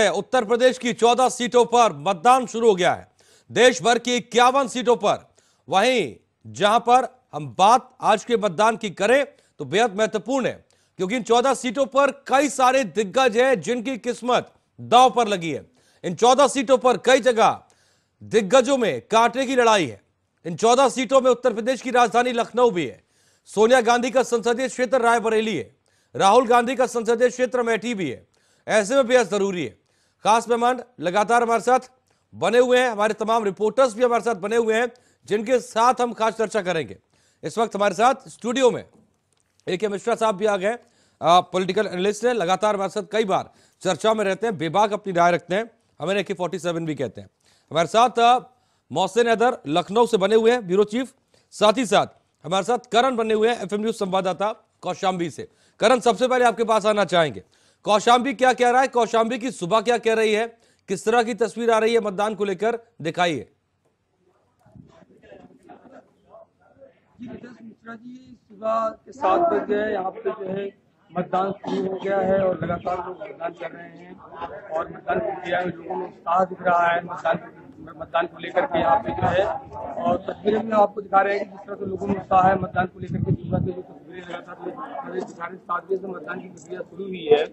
उत्तर प्रदेश की 14 सीटों पर मतदान शुरू हो गया है। देश भर की इक्यावन सीटों पर। वहीं जहाँ पर हम बात आज के मतदान की करें तो बेहद महत्वपूर्ण है, क्योंकि इन 14 सीटों पर कई सारे दिग्गज हैं जिनकी किस्मत दांव पर लगी है। इन 14 सीटों पर कई जगह दिग्गजों में कांटे की लड़ाई है। इन 14 सीटों में उत्तर प्रदेश की राजधानी लखनऊ भी है। सोनिया गांधी का संसदीय क्षेत्र रायबरेली है। राहुल गांधी का संसदीय क्षेत्र अमेठी भी है। ऐसे में बेहद ज़रूरी है खास मेहमान लगातार हमारे साथ बने हुए हैं। हमारे तमाम रिपोर्टर्स भी हमारे साथ बने हुए हैं, जिनके साथ हम खास चर्चा करेंगे। इस वक्त हमारे साथ स्टूडियो में ए के मिश्रा साहब भी आ गए पॉलिटिकल एनालिस्ट हैं। लगातार हमारे साथ कई बार चर्चा में रहते हैं। बेबाक अपनी राय रखते हैं। हमें ए के फोर्टी सेवन भी कहते हैं। हमारे साथ मोहसिन हैदर लखनऊ से बने हुए हैं, ब्यूरो चीफ। साथ ही साथ हमारे साथ करण बने हुए हैं एफएम न्यूज़ संवाददाता कौशाम्बी से। करण, सबसे पहले आपके पास आना चाहेंगे। कौशाम्बी क्या कह रहा है? कौशाम्बी की सुबह क्या कह रही है? किस तरह की तस्वीर आ रही है? मतदान को लेकर दिखाइए। जी सुबह सात बजे यहाँ पे जो है मतदान शुरू हो गया है और लगातार लोग मतदान कर रहे हैं और मतदान प्रक्रिया में लोगों में उत्साह दिख रहा है। मतदान मतदान को लेकर के यहाँ पे जो है, और तस्वीरें भी आपको दिखा रहे हैं कि जिस तरह से लोगों में उत्साह है मतदान को लेकर के सुबह से जो तस्वीरें लगातार दिखा रहे सात बजे से मतदान की प्रक्रिया शुरू हुई है,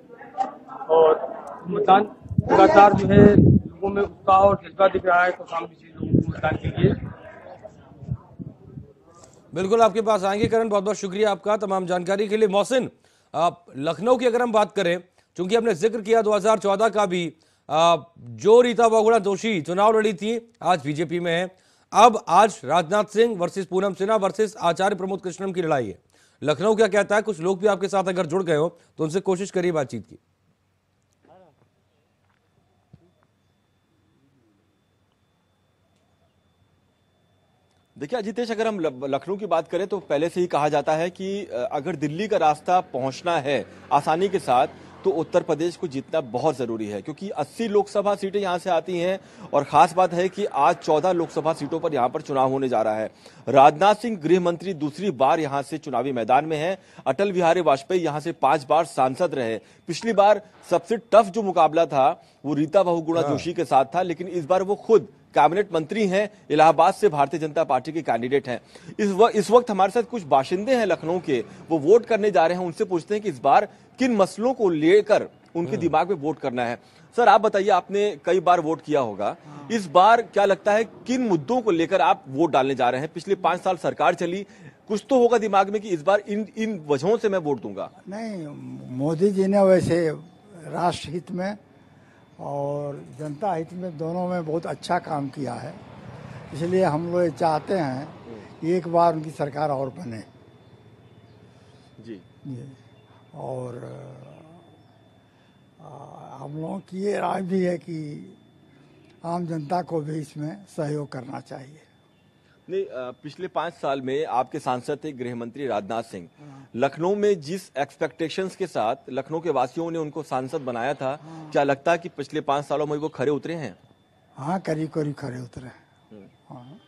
और मतदान लगातार जो है लोगों में उत्साह और जज्बा दिख रहा है तो सामने से लोगों को मतदान के लिए बिल्कुल, आपके पास आएँगे। करण, बहुत बहुत शुक्रिया आपका तमाम जानकारी के लिए। मोहसिन, आप लखनऊ की अगर हम बात करें, चूँकि हमने ज़िक्र किया 2014 का भी जो रीता बहुगुणा दोषी चुनाव लड़ी थी, आज बीजेपी में है। अब आज राजनाथ सिंह वर्सेस पूनम सिन्हा वर्सेस आचार्य प्रमोद कृष्णम की लड़ाई है। लखनऊ क्या कहता है? कुछ लोग भी आपके साथ अगर जुड़ गए हो तो उनसे कोशिश करिए बातचीत की। देखिए अजितेश, अगर हम लखनऊ की बात करें तो पहले से ही कहा जाता है कि अगर दिल्ली का रास्ता पहुँचना है आसानी के साथ तो उत्तर प्रदेश को जीतना बहुत ज़रूरी है क्योंकि 80 लोकसभा सीटें यहाँ से आती हैं और खास बात है कि आज 14 लोकसभा सीटों पर यहाँ पर चुनाव होने जा रहा है। राजनाथ सिंह गृह मंत्री दूसरी बार यहाँ से चुनावी मैदान में हैं। अटल बिहारी वाजपेयी यहाँ से पाँच बार सांसद रहे। पिछली बार सबसे टफ जो मुकाबला था वो रीता बहुगुणा जोशी के साथ था लेकिन इस बार वो खुद कैबिनेट मंत्री हैं इलाहाबाद से भारतीय जनता पार्टी के कैंडिडेट हैं। इस वक्त इस वक्त हमारे साथ कुछ बाशिंदे हैं लखनऊ के वो वोट करने जा रहे हैं उनसे पूछते हैं कि इस बार किन मसलों को लेकर उनके दिमाग में वोट करना है। सर आप बताइए आपने कई बार वोट किया होगा। इस बार क्या लगता है किन मुद्दों को लेकर आप वोट डालने जा रहे हैं? पिछले पाँच साल सरकार चली कुछ तो होगा दिमाग में कि इस बार इन इन वजहों से मैं वोट दूँगा। नहीं मोदी जी ने वैसे राष्ट्र हित में और जनता हित में दोनों में बहुत अच्छा काम किया है। इसलिए हम लोग चाहते हैं एक बार उनकी सरकार और बने। जी। जी और आ, हम लोगों की ये राय भी है कि आम जनता को भी इसमें सहयोग करना चाहिए। नहीं पिछले पाँच साल में आपके सांसद थे गृह मंत्री राजनाथ सिंह। लखनऊ में जिस एक्सपेक्टेशंस के साथ लखनऊ के वासियों ने उनको सांसद बनाया था क्या लगता है कि पिछले पाँच सालों में वो खरे उतरे हैं? हाँ करीब करीब खड़े उतरे हाँ।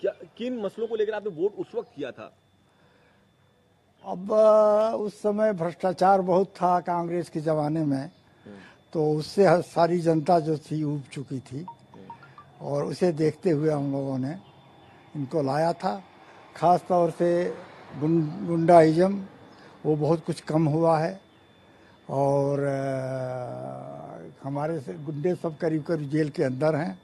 क्या किन मसलों को लेकर आपने वोट उस वक्त किया था? अब उस समय भ्रष्टाचार बहुत था कांग्रेस के जमाने में। तो उससे सारी जनता जो थी उब चुकी थी। और उसे देखते हुए हम लोगों ने इनको लाया था। खास तौर से गुंडाइजम वो बहुत कुछ कम हुआ है। और अ, हमारे से गुंडे सब करीब करीब जेल के अंदर हैं।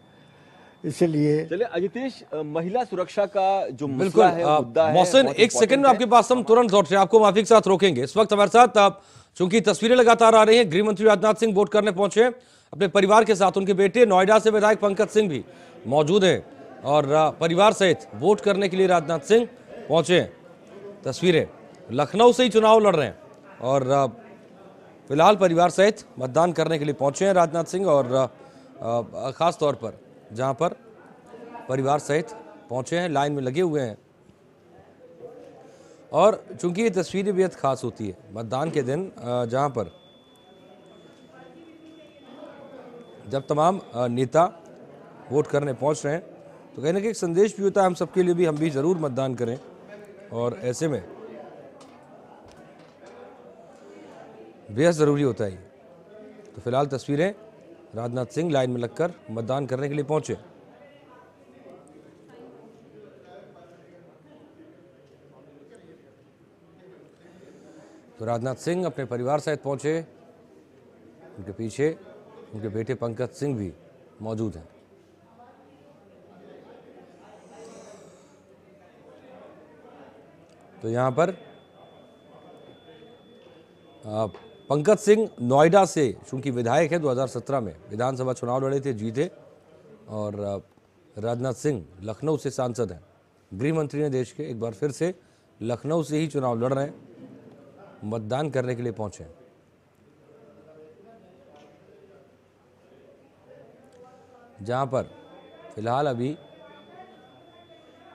इसलिए चलिए अजितेश महिला सुरक्षा का जो बिल्कुल है आ, मोहसिन एक सेकंड में आपके पास हम तुरंत लौट रहे हैं आपको माफ़ी के साथ रोकेंगे। इस वक्त हमारे साथ आप चूँकि तस्वीरें लगातार आ रही हैं गृह मंत्री राजनाथ सिंह वोट करने पहुँचे अपने परिवार के साथ उनके बेटे नोएडा से विधायक पंकज सिंह भी मौजूद हैं। और परिवार सहित वोट करने के लिए राजनाथ सिंह पहुँचे। तस्वीरें लखनऊ से ही चुनाव लड़ रहे हैं और फ़िलहाल परिवार सहित मतदान करने के लिए पहुँचे हैं राजनाथ सिंह और खास तौर पर जहाँ पर परिवार सहित पहुँचे हैं, लाइन में लगे हुए हैं। और चूँकि ये तस्वीरें बेहद खास होती है, मतदान के दिन जहाँ पर जब तमाम नेता वोट करने पहुँच रहे हैं तो कहीं ना कहीं एक संदेश भी होता है, हम सबके लिए भी, हम भी ज़रूर मतदान करें। और ऐसे में बेहद ज़रूरी होता है तो फ़िलहाल तस्वीरें राजनाथ सिंह लाइन में लगकर मतदान करने के लिए पहुँचे। तो राजनाथ सिंह अपने परिवार सहित पहुँचे। उनके पीछे उनके बेटे पंकज सिंह भी मौजूद हैं। तो यहाँ पर पंकज सिंह नोएडा से, चूँकि विधायक है 2017 में, विधानसभा चुनाव लड़े थे, जीते, और राजनाथ सिंह लखनऊ से सांसद हैं। गृह मंत्री ने देश के, एक बार फिर से लखनऊ से ही चुनाव लड़ रहे हैं, मतदान करने के लिए पहुँचे हैं। जहाँ पर, फ़िलहाल अभी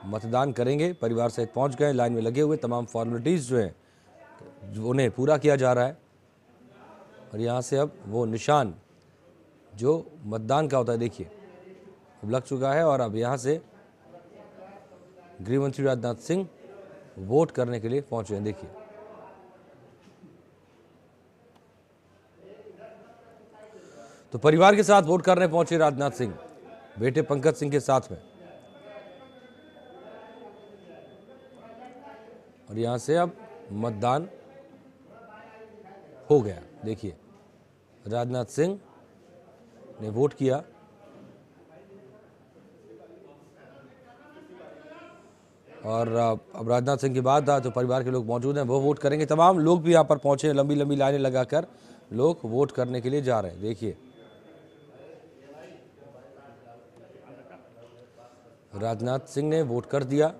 मतदान करेंगे। परिवार सहित पहुँच गए, लाइन में लगे हुए तमाम फॉर्मेलिटीज़ जो हैं, उन्हें पूरा किया जा रहा है। और यहाँ से अब वो निशान जो मतदान का होता है, देखिए, अब लग चुका है और अब यहाँ से गृहमंत्री राजनाथ सिंह वोट करने के लिए पहुँचे हैं, देखिए। तो परिवार के साथ वोट करने पहुँचे राजनाथ सिंह, बेटे पंकज सिंह के साथ में। और यहाँ से अब मतदान हो गया। देखिए, राजनाथ सिंह ने वोट किया। और अब राजनाथ सिंह की बात था तो परिवार के लोग मौजूद हैं, वो वोट करेंगे। तमाम लोग भी यहाँ पर पहुँचे, लंबी लंबी लाइनें लगाकर लोग वोट करने के लिए जा रहे हैं। देखिए, राजनाथ सिंह ने वोट कर दिया।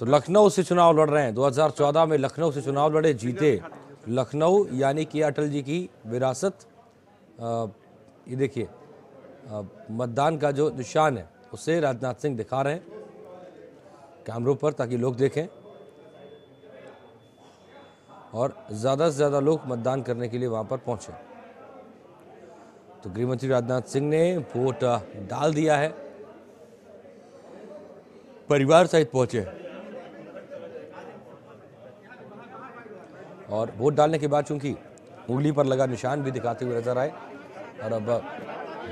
तो लखनऊ से चुनाव लड़ रहे हैं। 2014 में लखनऊ से चुनाव लड़े, जीते लखनऊ, यानी कि अटल जी की विरासत। ये देखिए मतदान का जो निशान है, उसे राजनाथ सिंह दिखा रहे हैं। कैमरों पर ताकि लोग देखें। और ज़्यादा से ज़्यादा लोग मतदान करने के लिए वहाँ पर पहुँचे। तो गृहमंत्री राजनाथ सिंह ने वोट डाल दिया है। परिवार सहित पहुँचे। और वोट डालने के बाद चूँकि उंगली पर लगा निशान भी दिखाते हुए नज़र आए, और अब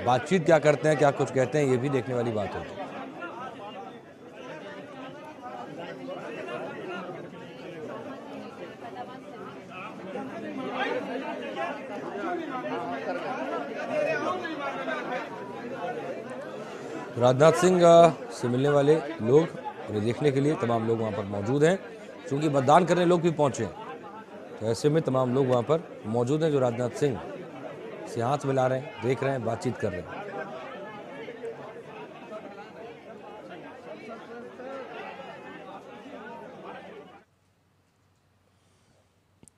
बातचीत क्या करते हैं, क्या कुछ कहते हैं, ये भी देखने वाली बात होगी। राजनाथ सिंह से मिलने वाले लोग उन्हें देखने के लिए तमाम लोग वहाँ पर मौजूद हैं। क्योंकि मतदान करने लोग भी पहुँचे हैं। तो ऐसे में तमाम लोग वहाँ पर मौजूद हैं जो राजनाथ सिंह से हाथ मिला रहे हैं, देख रहे हैं, बातचीत कर रहे हैं।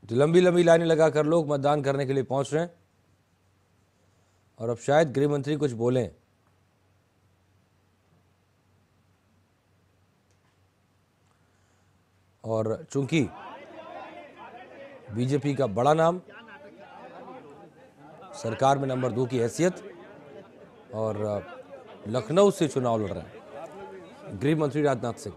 तो लंबी लंबी लाइनें लगाकर लोग मतदान करने के लिए पहुँच रहे हैं, और अब शायद गृह मंत्री कुछ बोलें। और चूँकि बीजेपी का बड़ा नाम, सरकार में नंबर दो की हैसियत, और लखनऊ से चुनाव लड़ रहे हैं। गृह मंत्री राजनाथ सिंह।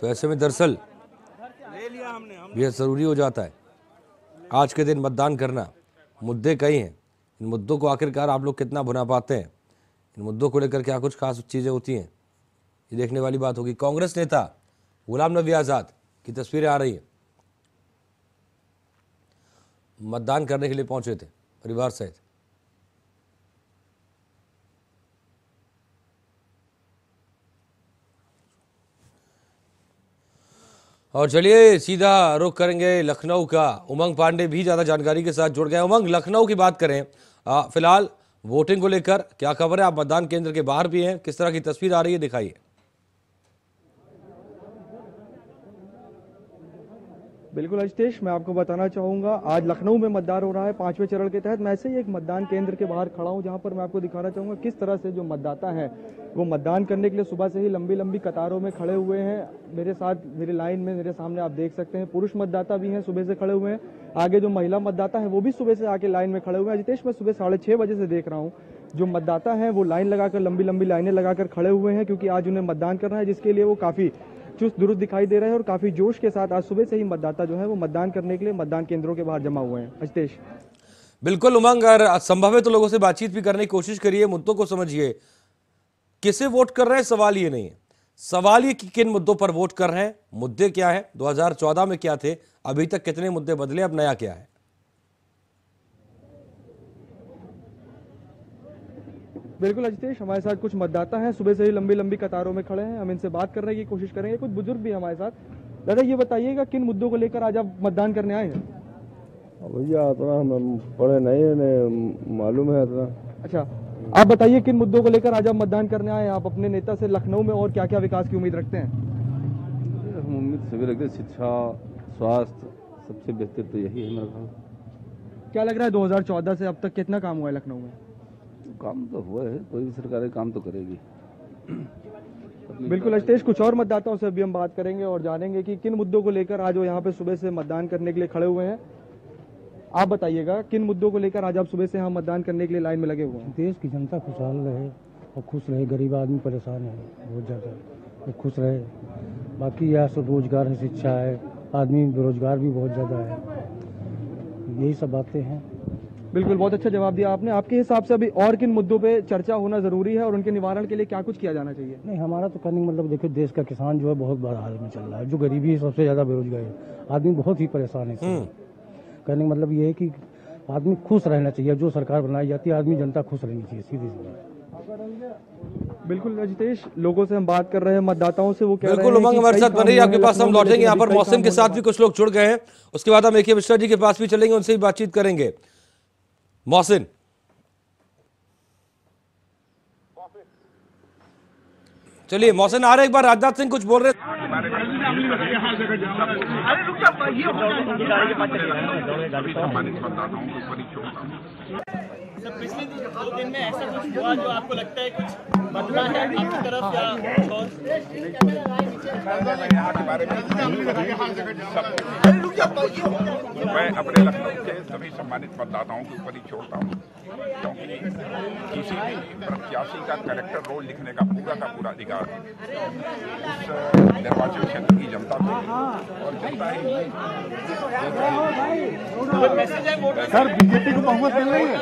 तो ऐसे में दरअसल बेहद ज़रूरी हो जाता है। आज के दिन मतदान करना मुद्दे कई हैं। इन मुद्दों को आखिरकार आप लोग कितना भुना पाते हैं? इन मुद्दों को लेकर क्या कुछ खास चीज़ें होती हैं? ये देखने वाली बात होगी। कांग्रेस नेता गुलाम नबी आज़ाद की तस्वीरें आ रही हैं। मतदान करने के लिए पहुँचे थे, परिवार सहित। और चलिए, सीधा रुख करेंगे लखनऊ का। उमंग पांडे भी ज़्यादा जानकारी के साथ जुड़ गए उमंग, लखनऊ की बात करें फ़िलहाल वोटिंग को लेकर क्या खबर है? आप मतदान केंद्र के बाहर भी हैं। किस तरह की तस्वीर आ रही है? दिखाइए। बिल्कुल अजितेश, मैं आपको बताना चाहूँगा, आज लखनऊ में मतदान हो रहा है पाँचवें चरण के तहत। मैं ऐसे ही एक मतदान केंद्र के बाहर खड़ा हूँ, जहाँ पर मैं आपको दिखाना चाहूँगा किस तरह से जो मतदाता हैं, वो मतदान करने के लिए सुबह से ही लंबी लंबी कतारों में खड़े हुए हैं। मेरे साथ, मेरी लाइन में, मेरे सामने आप देख सकते हैं, पुरुष मतदाता भी हैं सुबह से खड़े हुए हैं, आगे जो महिला मतदाता है वो भी सुबह से आके लाइन में खड़े हुए हैं। अजितेश, मैं सुबह साढ़े बजे से देख रहा हूँ, जो मतदाता हैं वो लाइन लगाकर लंबी लंबी लाइनें लगाकर खड़े हुए हैं, क्योंकि आज उन्हें मतदान करना है, जिसके लिए वो काफ़ी चुस्त दुरुस्त दिखाई दे रहे हैं और काफ़ी जोश के साथ आज सुबह से ही मतदाता जो है वो मतदान करने के लिए मतदान केंद्रों के बाहर जमा हुए हैं। अजितेश बिल्कुल, उमंग, और संभव है तो लोगों से बातचीत भी करने की कोशिश करिए। मुद्दों को समझिए। किसे वोट कर रहे हैं, सवाल ये नहीं है। सवाल ये कि किन मुद्दों पर वोट कर रहे हैं, मुद्दे क्या है? 2014 में क्या थे? अभी तक कितने मुद्दे बदले, अब नया क्या है? बिल्कुल अजितेश हमारे साथ कुछ मतदाता हैं सुबह से ही लंबी लंबी कतारों में खड़े हैं हम इनसे बात करने की कोशिश करेंगे कुछ बुज़ुर्ग भी हैं हमारे साथ। दादा ये बताइएगा किन मुद्दों को लेकर आज आप मतदान करने आए हैं? भैया इतना हम पढ़े नहीं है मालूम है इतना। अच्छा आप बताइए किन मुद्दों को लेकर आज आप मतदान करने आए हैं? आप अपने नेता से लखनऊ में और क्या क्या विकास की उम्मीद रखते हैं? हम उम्मीद सभी रखते हैं शिक्षा स्वास्थ्य सबसे बेहतर तो यही है मेरा क्या लग रहा है 2014 से अब तक कितना काम हुआ है लखनऊ में? काम तो हुआ है कोई भी सरकार काम तो करेगी। बिल्कुल अजितेश कुछ और मतदाताओं से अभी हम बात करेंगे और जानेंगे कि किन मुद्दों को लेकर आज वो यहाँ पे सुबह से मतदान करने के लिए खड़े हुए हैं। आप बताइएगा किन मुद्दों को लेकर आज आप सुबह से यहाँ मतदान करने के लिए लाइन में लगे हुए हैं? देश की जनता खुशहाल रहे और खुश रहे गरीब आदमी परेशान है बहुत ज़्यादा खुश रहे। बाकी यह सब रोज़गार है शिक्षा है आदमी बेरोजगार भी बहुत ज़्यादा है। यही सब बातें हैं। बिल्कुल बहुत अच्छा जवाब दिया आपने। आपके हिसाब से अभी और किन मुद्दों पे चर्चा होना ज़रूरी है और उनके निवारण के लिए क्या कुछ किया जाना चाहिए? नहीं हमारा तो करने मतलब देखो देश का किसान जो है बहुत बड़ा हाल में चल रहा है। जो गरीबी है सबसे ज़्यादा बेरोजगारी है। आदमी बहुत ही परेशान है इससे। कहने का मतलब ये है कि आदमी खुश रहना चाहिए। जो सरकार बनाई जाती है आदमी जनता खुश रहनी चाहिए सीधी सी बात। बिल्कुल अजितेश लोगों से हम बात कर रहे हैं मतदाताओं से वो कह बिल्कुल उमंग हमारे साथ बन रही है आपके पास हम लौटेंगे यहाँ पर मौसम के साथ भी कुछ लोग जुड़ गए हैं। उसके बाद हम एके मिश्रा जी के पास भी चलेंगे उनसे भी बातचीत करेंगे। मौसिन चलिए मोहसिन आ रहे एक बार राजनाथ सिंह कुछ बोल रहे मतदाताओं को बड़ी छोड़ता पिछले दो दिन में ऐसा कुछ हुआ जो आपको लगता है कुछ बदला है आपकी तरफ़ या और यहाँ के बारे में अपने लखनऊ के सभी सम्मानित मतदाताओं के ऊपर ही छोड़ता हूँ क्योंकि किसी भी प्रत्याशी का करेक्टर रोल लिखने का पूरा का पूरा अधिकार उस निर्वाचन क्षेत्र की जनता को और जनता ही है। सर बीजेपी को बहुमत मिल रही है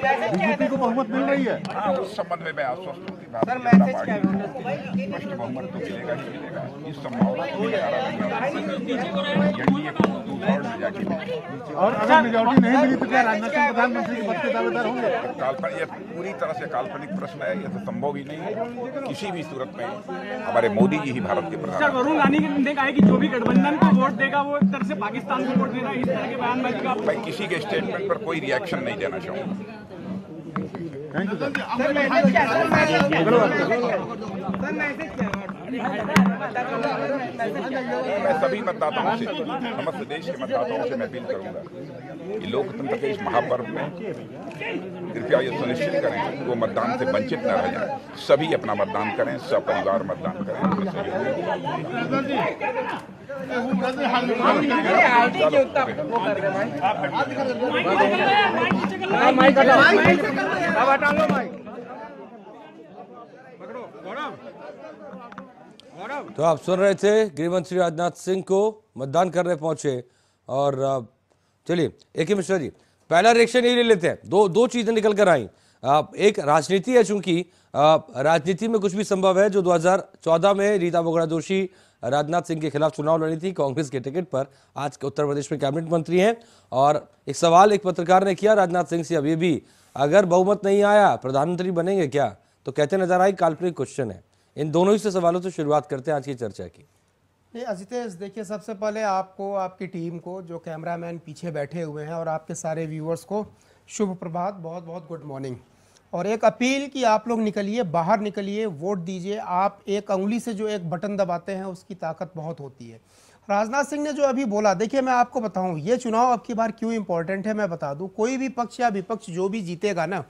बीजेपी को बहुमत मिल रही है। हाँ, उस संबंध में मैं आश्वस्त हूँ कि भारतीय जनता पार्टी को स्पष्ट बहुमत तो मिलेगा ही मिलेगा इस संभावना को एनडीए को टू थर्ड मेजॉरिटी मिलेगी। और अगर मेजोरिटी नहीं मिली तो क्या राजनाथ सिंह प्रधानमंत्री के पद के दावेदार होंगे? काल्पनिक ये पूरी तरह से काल्पनिक प्रश्न है यह तो संभव ही नहीं है। किसी भी सूरत में हमारे मोदी जी ही भारत के प्रधानमंत्री वरुण गांधी ने कहा कि जो भी गठबंधन को वोट देगा वो एक तरह से पाकिस्तान को वोट देगा इस तरह के बयानबाजी का मैं किसी के स्टेटमेंट पर कोई रिएक्शन नहीं देना चाहूँगा। मैं सभी मतदाताओं से समस्त देश के मतदाताओं से मैं अपील करूँगा। कि लोकतंत्र के इस महापर्व में कृपया ये सुनिश्चित करें कि वो मतदान से वंचित न रह जाए। सभी अपना मतदान करें सपरिवार मतदान करें। तो आप सुन रहे थे गृहमंत्री राजनाथ सिंह को मतदान करने पहुँचे और चलिए, एक ही मिश्रा जी पहला रिएक्शन ये ले लेते हैं। दो दो चीज़ें निकल कर आई। एक राजनीति है चूँकि राजनीति में कुछ भी संभव है, जो 2014 में रीता बोगड़ा जोशी राजनाथ सिंह के खिलाफ चुनाव लड़ी थी, कांग्रेस के टिकट पर। आज उत्तर प्रदेश में कैबिनेट मंत्री हैं। और एक सवाल एक पत्रकार ने किया, राजनाथ सिंह से अभी भी, अगर बहुमत नहीं आया, प्रधानमंत्री बनेंगे क्या? तो कहते नज़र आई, काल्पनिक क्वेश्चन है। इन दोनों ही से सवालों से शुरुआत करते हैं आज की चर्चा की। नहीं अजितेश देखिए सबसे पहले आपको आपकी टीम को जो कैमरामैन पीछे बैठे हुए हैं और आपके सारे व्यूअर्स को शुभ प्रभात बहुत बहुत गुड मॉर्निंग। और एक अपील कि आप लोग निकलिए बाहर निकलिए वोट दीजिए। आप एक उंगली से जो एक बटन दबाते हैं उसकी ताकत बहुत होती है। राजनाथ सिंह ने जो अभी बोला देखिए मैं आपको बताऊँ ये चुनाव अब की बार क्यों इंपॉर्टेंट है मैं बता दूँ। कोई भी पक्ष या विपक्ष जो भी जीतेगा ना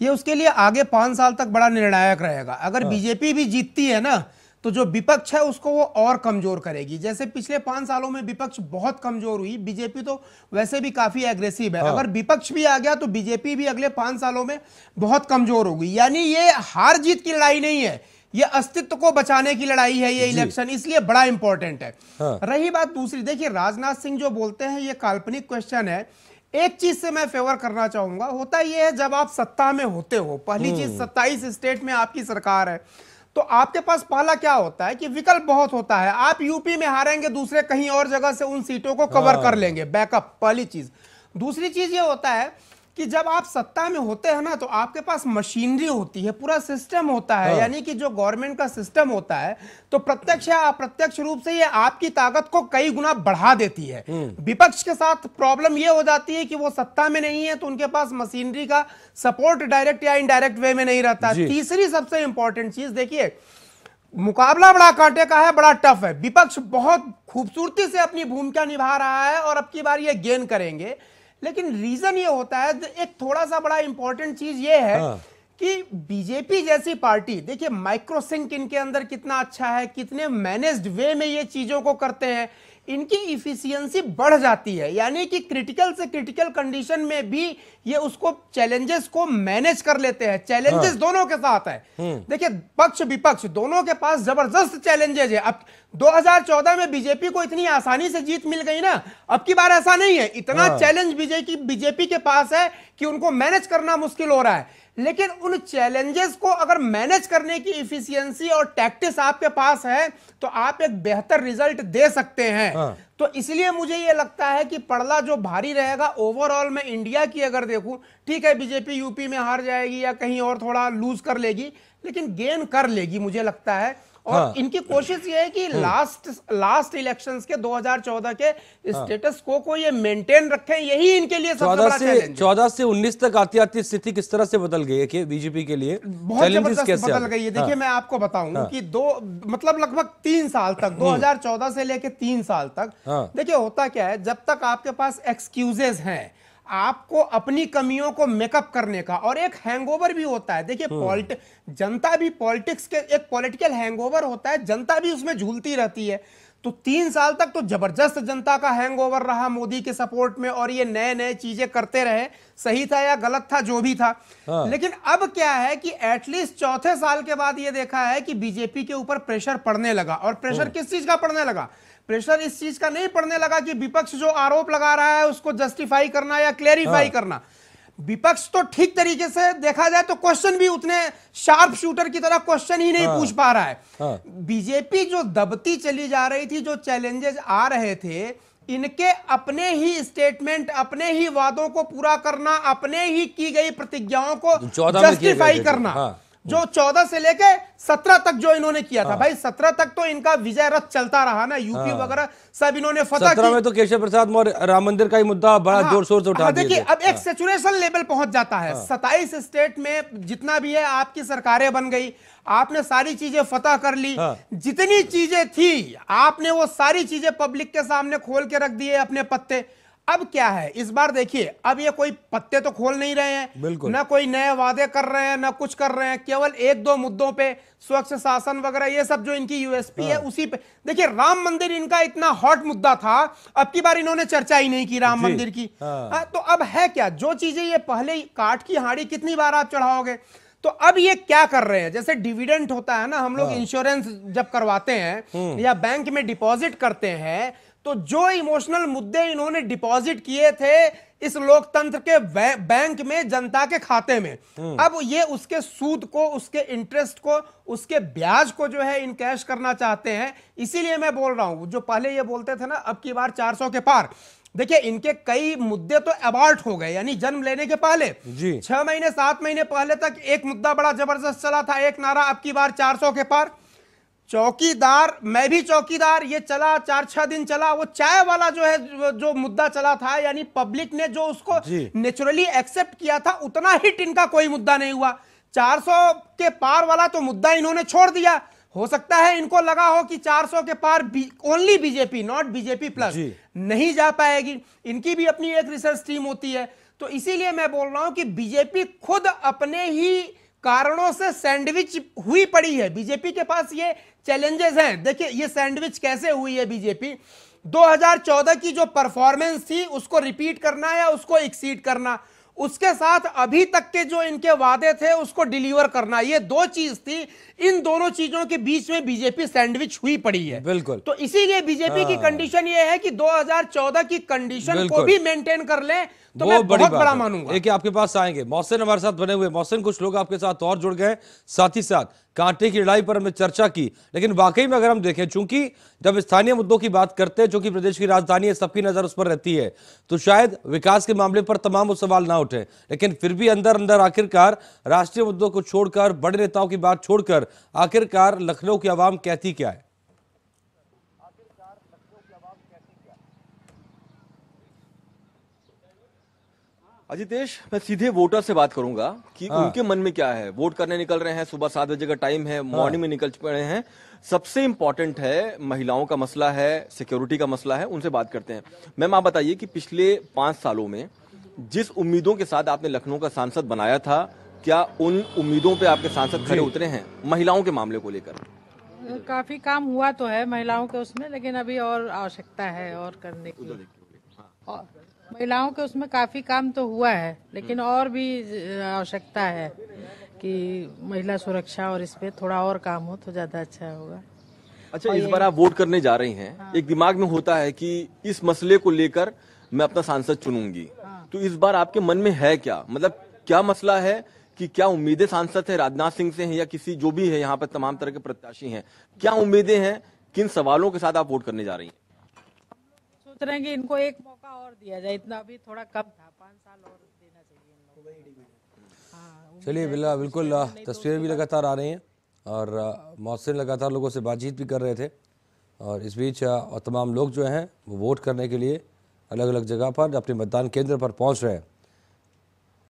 ये उसके लिए आगे पाँच साल तक बड़ा निर्णायक रहेगा। अगर बीजेपी भी जीतती है ना तो जो विपक्ष है उसको वो और कमज़ोर करेगी। जैसे पिछले पाँच सालों में विपक्ष बहुत कमज़ोर हुई बीजेपी तो वैसे भी काफ़ी एग्रेसिव है। अगर विपक्ष भी आ गया तो बीजेपी भी अगले पाँच सालों में बहुत कमज़ोर होगी। यानी ये हार जीत की लड़ाई नहीं है ये अस्तित्व को बचाने की लड़ाई है ये इलेक्शन इसलिए बड़ा इंपॉर्टेंट है। हाँ। रही बात दूसरी देखिए राजनाथ सिंह जो बोलते हैं ये काल्पनिक क्वेश्चन है। एक चीज़ से मैं फेवर करना चाहूँगा होता ये है जब आप सत्ता में होते हो पहली चीज़ सत्ताईस स्टेट में आपकी सरकार है तो आपके पास पहला क्या होता है कि विकल्प बहुत होता है। आप यूपी में हारेंगे दूसरे कहीं और जगह से उन सीटों को कवर कर लेंगे। बैकअप पहली चीज़। दूसरी चीज़ ये होता है कि जब आप सत्ता में होते हैं ना तो आपके पास मशीनरी होती है पूरा सिस्टम होता है यानी कि जो गवर्नमेंट का सिस्टम होता है तो प्रत्यक्ष या अप्रत्यक्ष रूप से ये आपकी ताकत को कई गुना बढ़ा देती है। विपक्ष के साथ प्रॉब्लम ये हो जाती है कि वो सत्ता में नहीं है तो उनके पास मशीनरी का सपोर्ट डायरेक्ट या इनडायरेक्ट वे में नहीं रहता। तीसरी सबसे इंपॉर्टेंट चीज़ देखिए मुकाबला बड़ा कांटे का है बड़ा टफ है। विपक्ष बहुत खूबसूरती से अपनी भूमिका निभा रहा है और अब की बार ये गेन करेंगे। लेकिन रीजन ये होता है एक थोड़ा सा बड़ा इंपॉर्टेंट चीज़ ये है हाँ। कि बीजेपी जैसी पार्टी देखिए माइक्रोसिंक इनके अंदर कितना अच्छा है कितने मैनेज्ड वे में ये चीज़ों को करते हैं इनकी इफिशियंसी बढ़ जाती है। यानी कि क्रिटिकल से क्रिटिकल कंडीशन में भी ये उसको चैलेंजेस को मैनेज कर लेते हैं। चैलेंजेस हाँ। दोनों के साथ है। देखिए पक्ष विपक्ष दोनों के पास ज़बरदस्त चैलेंजेस है। अब 2014 में बीजेपी को इतनी आसानी से जीत मिल गई ना अब की बार ऐसा नहीं है। इतना हाँ। चैलेंज बीजेपी बीजेपी के पास है कि उनको मैनेज करना मुश्किल हो रहा है। लेकिन उन चैलेंजेस को अगर मैनेज करने की इफिशियंसी और टैक्टिस आपके पास है तो आप एक बेहतर रिज़ल्ट दे सकते हैं हाँ। तो इसलिए मुझे ये लगता है कि पड़ला जो भारी रहेगा ओवरऑल में इंडिया की अगर देखूँ ठीक है बीजेपी यूपी में हार जाएगी या कहीं और थोड़ा लूज कर लेगी लेकिन गेन कर लेगी मुझे लगता है और हाँ। इनकी कोशिश ये है कि लास्ट लास्ट इलेक्शंस के 2014 के स्टेटस को को ये मेंटेन रखें यही इनके लिए सबसे बड़ा से चैलेंज है। चौदह से उन्नीस तक आती आती स्थिति किस तरह से बदल गई है? कि बीजेपी के लिए बहुत ज़बरदस्त कैसे बदल गई है। हाँ। देखिए मैं आपको बताऊँ कि दो मतलब लगभग तीन साल तक 2014 से लेके तीन साल तक हाँ। देखिए होता क्या है जब तक आपके पास एक्सक्यूजेज हैं आपको अपनी कमियों को मेकअप करने का और एक हैंगओवर भी होता है। देखिए पॉलिट जनता भी पॉलिटिक्स के एक पॉलिटिकल हैंगओवर होता है जनता भी उसमें झूलती रहती है। तो तीन साल तक तो ज़बरदस्त जनता का हैंगओवर रहा मोदी के सपोर्ट में और ये नए नए चीज़ें करते रहे सही था या गलत था जो भी था। हाँ। लेकिन अब क्या है कि एटलीस्ट चौथे साल के बाद ये देखा है कि बीजेपी के ऊपर प्रेशर पड़ने लगा और प्रेशर किस चीज़ का पड़ने लगा? प्रेशर इस चीज़ का नहीं पड़ने लगा कि विपक्ष जो आरोप लगा रहा है उसको जस्टिफाई करना या क्लेरिफाई हाँ। करना विपक्ष तो ठीक तरीके से देखा जाए तो क्वेश्चन भी उतने शार्प शूटर की तरह क्वेश्चन ही नहीं हाँ, पूछ पा रहा है हाँ। बीजेपी जो दबती चली जा रही थी जो चैलेंजेस आ रहे थे इनके अपने ही स्टेटमेंट अपने ही वादों को पूरा करना अपने ही की गई प्रतिज्ञाओं को 14 में किए गए जस्टिफाई करना हाँ। जो चौदह से लेके सत्रह तक जो इन्होंने किया था। भाई सत्रह तक तो इनका विजय रथ चलता रहा ना। यूपी वगैरह सब इन्होंने फतह की में तो केशव प्रसाद मौर्य राम मंदिर का ही मुद्दा बड़ा हाँ, ज़ोर शोर से उठा हाँ, देखिए हाँ। अब एक सेचुरेशन लेवल पहुँच जाता है। सताइस स्टेट में जितना भी है आपकी सरकारें बन गई। आपने सारी चीज़ें फतह कर ली। हाँ। जितनी चीज़ें थी आपने वो सारी चीज़ें पब्लिक के सामने खोल के रख दिए अपने पत्ते। अब क्या है? इस बार देखिए अब ये कोई पत्ते तो खोल नहीं रहे हैं बिल्कुल। ना कोई नए वादे कर रहे हैं ना कुछ कर रहे हैं केवल एक दो मुद्दों पे स्वच्छ शासन वगैरह ये सब जो इनकी यूएसपी हाँ। है। उसी पे। देखिए राम मंदिर इनका इतना हॉट मुद्दा था अब की बार इन्होंने चर्चा ही नहीं की राम मंदिर की। हाँ। हाँ, तो अब है क्या? जो चीज़ें ये पहले ही काट की हाड़ी कितनी बार आप चढ़ाओगे? तो अब ये क्या कर रहे हैं? जैसे डिविडेंट होता है ना हम लोग इंश्योरेंस जब करवाते हैं या बैंक में डिपॉजिट करते हैं तो जो इमोशनल मुद्दे इन्होंने डिपॉजिट किए थे इस लोकतंत्र के बैंक में जनता के खाते में अब ये उसके सूद को उसके इंटरेस्ट को उसके ब्याज को जो है इनकैश करना चाहते हैं इसीलिए मैं बोल रहा हूँ। जो पहले ये बोलते थे ना अब की बार 400 के पार। देखिए इनके कई मुद्दे तो अबार्ट हो गए यानी जन्म लेने के पहले। छह महीने सात महीने पहले तक एक मुद्दा बड़ा ज़बरदस्त चला था एक नारा अब की बार 400 के पार। चौकीदार मैं भी चौकीदार ये चला चार छह दिन चला वो चाय वाला जो है जो- मुद्दा चला था यानी पब्लिक ने जो उसको नेचुरली एक्सेप्ट किया था उतना हिट इनका कोई मुद्दा नहीं हुआ। 400 के पार वाला तो मुद्दा इन्होंने छोड़ दिया। हो सकता है इनको लगा हो कि 400 के पार only BJP not BJP plus नहीं जा पाएगी। इनकी भी अपनी एक रिसर्च टीम होती है। तो इसीलिए मैं बोल रहा हूँ कि बीजेपी खुद अपने ही कारणों से सैंडविच हुई पड़ी है। बीजेपी के पास ये चैलेंजेस हैं। देखिए ये सैंडविच कैसे हुई है बीजेपी 2014 की जो परफॉर्मेंस थी उसको रिपीट करना या उसको एक्सीड करना उसके साथ अभी तक के जो इनके वादे थे उसको डिलीवर करना ये दो चीज़ थी। इन दोनों चीज़ों के बीच में बीजेपी सैंडविच हुई पड़ी है। बिल्कुल। तो इसीलिए बीजेपी की हाँ। कंडीशन ये है कि 2014 की कंडीशन को भी मेंटेन कर ले तो वो मैं बड़ी बहुत बड़ा मानूँगा। एक आपके पास आएँगे। मोहसिन हमारे साथ बने हुए। मोहसिन कुछ लोग आपके साथ और जुड़ गए साथ ही साथ कांटे की लड़ाई पर हमने चर्चा की। लेकिन वाकई में अगर हम देखें चूँकि जब स्थानीय मुद्दों की बात करते हैं जो कि प्रदेश की राजधानी है सबकी नज़र उस पर रहती है तो शायद विकास के मामले पर तमाम वो सवाल ना उठे। लेकिन फिर भी अंदर अंदर आखिरकार राष्ट्रीय मुद्दों को छोड़कर बड़े नेताओं की बात छोड़कर आखिरकार लखनऊ की आवाम कहती क्या है? अजितेश मैं सीधे वोटर से बात करूँगा कि हाँ। उनके मन में क्या है। वोट करने निकल रहे हैं सुबह सात बजे का टाइम है मॉर्निंग हाँ। में निकल पड़े हैं। सबसे इंपॉर्टेंट है महिलाओं का मसला है सिक्योरिटी का मसला है उनसे बात करते हैं। मैम आप बताइए कि पिछले पाँच सालों में जिस उम्मीदों के साथ आपने लखनऊ का सांसद बनाया था क्या उन उम्मीदों पे आपके सांसद खड़े उतरे हैं महिलाओं के मामले को लेकर? काफ़ी काम हुआ तो है महिलाओं के उसमें लेकिन अभी और आवश्यकता है और करने की। और महिलाओं के उसमें काफ़ी काम तो हुआ है लेकिन और भी आवश्यकता है कि महिला सुरक्षा और इस पे थोड़ा और काम हो तो ज़्यादा अच्छा होगा। अच्छा इस बार आप वोट करने जा रही हैं। हाँ। एक दिमाग में होता है कि इस मसले को लेकर मैं अपना सांसद चुनूँगी। हाँ। तो इस बार आपके मन में है क्या? मतलब क्या मसला है कि क्या उम्मीदें सांसद है राजनाथ सिंह से हैं या किसी जो भी है यहाँ पर तमाम तरह के प्रत्याशी हैं? क्या उम्मीदें हैं? किन सवालों के साथ आप वोट करने जा रही हैं? सोच रहे हैं कि इनको एक मौका और दिया जाए इतना अभी थोड़ा कम था पाँच साल और देना चाहिए। हाँ, चलिए बिल्ला बिल्कुल तस्वीरें भी लगातार आ रही हैं और मौसम लगातार लोगों से बातचीत भी कर रहे थे और इस बीच और तमाम लोग जो हैं वो वोट करने के लिए अलग अलग जगह पर अपने मतदान केंद्र पर पहुँच रहे हैं